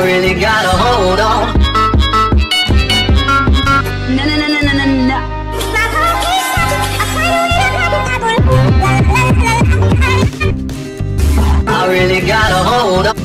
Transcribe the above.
I really gotta hold on. No, no, no, no, no, no, no. I really gotta hold on.